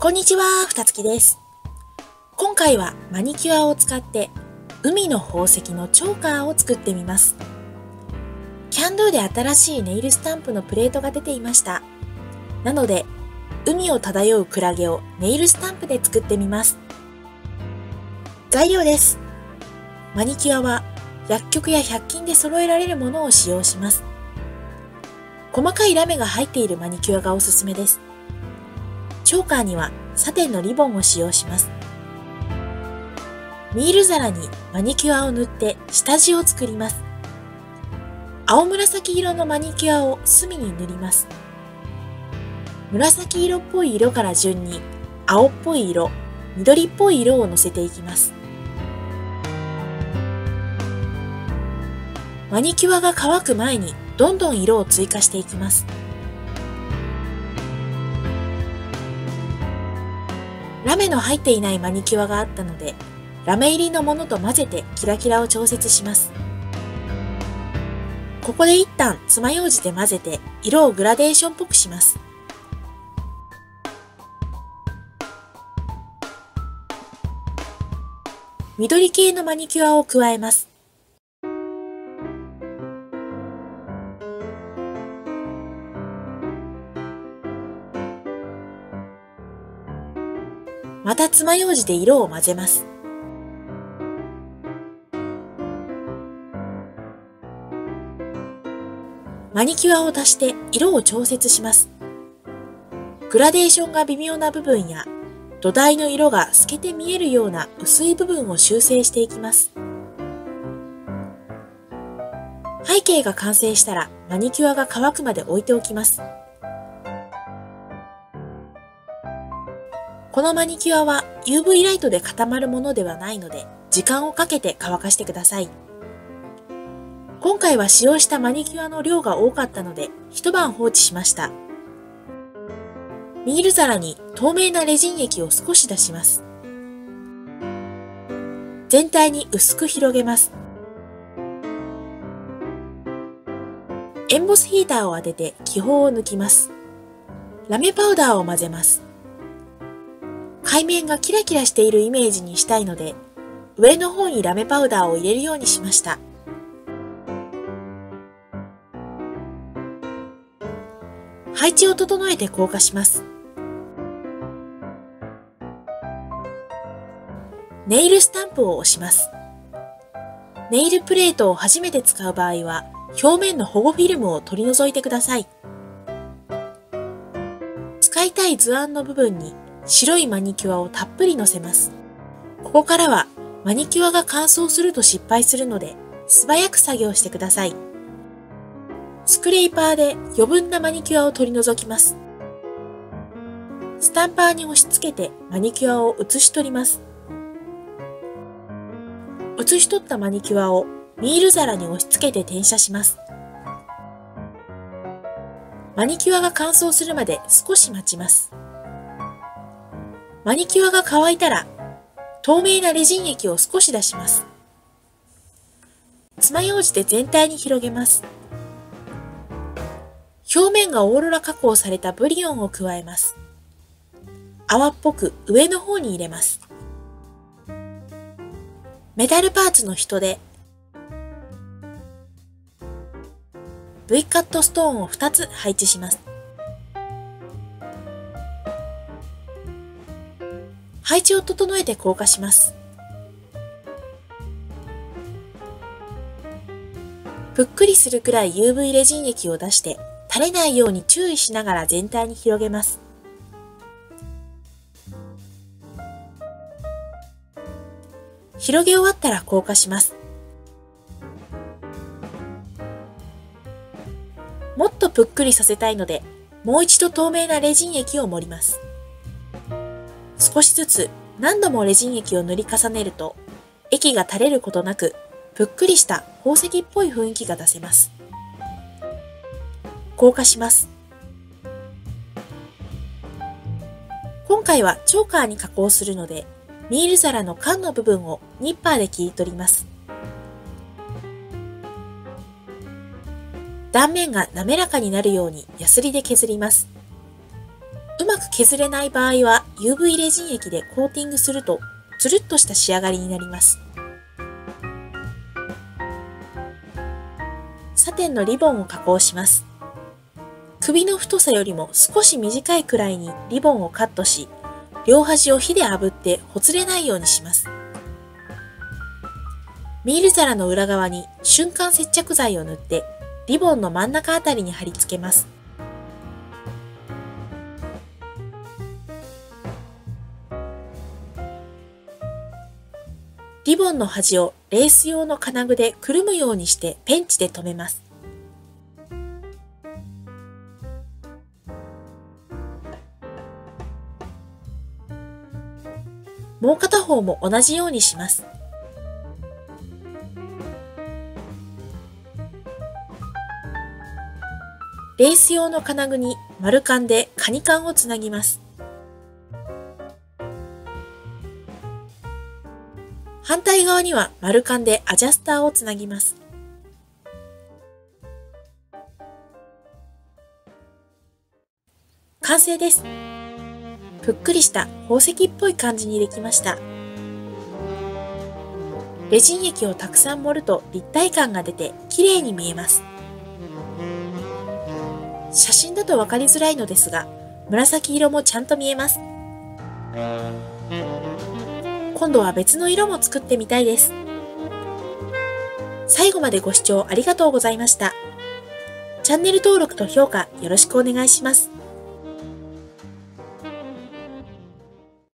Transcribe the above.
こんにちは、ふたつきです。今回はマニキュアを使って海の宝石のチョーカーを作ってみます。キャンドゥで新しいネイルスタンプのプレートが出ていました。なので、海を漂うクラゲをネイルスタンプで作ってみます。材料です。マニキュアは薬局や100均で揃えられるものを使用します。細かいラメが入っているマニキュアがおすすめです。チョーカーにはサテンのリボンを使用します。ミール皿にマニキュアを塗って下地を作ります。青紫色のマニキュアを隅に塗ります。紫色っぽい色から順に青っぽい色、緑っぽい色をのせていきます。マニキュアが乾く前にどんどん色を追加していきます。ラメの入っていないマニキュアがあったので、ラメ入りのものと混ぜてキラキラを調節します。ここで一旦爪楊枝で混ぜて色をグラデーションっぽくします。緑系のマニキュアを加えます。また爪楊枝で色を混ぜます。マニキュアを足して色を調節します。グラデーションが微妙な部分や土台の色が透けて見えるような薄い部分を修正していきます。背景が完成したらマニキュアが乾くまで置いておきます。このマニキュアは UV ライトで固まるものではないので、時間をかけて乾かしてください。今回は使用したマニキュアの量が多かったので、一晩放置しました。ビール皿に透明なレジン液を少し出します。全体に薄く広げます。エンボスヒーターを当てて気泡を抜きます。ラメパウダーを混ぜます。海面がキラキラしているイメージにしたいので、上の方にラメパウダーを入れるようにしました。配置を整えて硬化します。ネイルスタンプを押します。ネイルプレートを初めて使う場合は、表面の保護フィルムを取り除いてください。使いたい図案の部分に白いマニキュアをたっぷりのせます。ここからはマニキュアが乾燥すると失敗するので素早く作業してください。スクレーパーで余分なマニキュアを取り除きます。スタンパーに押し付けてマニキュアを写し取ります。写し取ったマニキュアをミール皿に押し付けて転写します。マニキュアが乾燥するまで少し待ちます。マニキュアが乾いたら、透明なレジン液を少し出します。爪楊枝で全体に広げます。表面がオーロラ加工されたブリオンを加えます。泡っぽく上の方に入れます。メタルパーツの人で V カットストーンを2つ配置します。配置を整えて硬化します。ぷっくりするくらい UV レジン液を出して垂れないように注意しながら全体に広げます。広げ終わったら硬化します。もっとぷっくりさせたいので、もう一度透明なレジン液を盛ります。少しずつ何度もレジン液を塗り重ねると、液が垂れることなく、ぷっくりした宝石っぽい雰囲気が出せます。硬化します。今回はチョーカーに加工するので、ミール皿の缶の部分をニッパーで切り取ります。断面が滑らかになるようにヤスリで削ります。うまく削れない場合は UV レジン液でコーティングするとつるっとした仕上がりになります。サテンのリボンを加工します。首の太さよりも少し短いくらいにリボンをカットし、両端を火で炙ってほつれないようにします。ミール皿の裏側に瞬間接着剤を塗ってリボンの真ん中あたりに貼り付けます。リボンの端をレース用の金具でくるむようにしてペンチで留めます。もう片方も同じようにします。レース用の金具に丸カンでカニカンをつなぎます。対側には丸カンでアジャスターをつなぎます。完成です。ぷっくりした宝石っぽい感じにできました。レジン液をたくさん盛ると立体感が出て綺麗に見えます。写真だとわかりづらいのですが、紫色もちゃんと見えます。今度は別の色も作ってみたいです。最後までご視聴ありがとうございました。チャンネル登録と評価よろしくお願いします。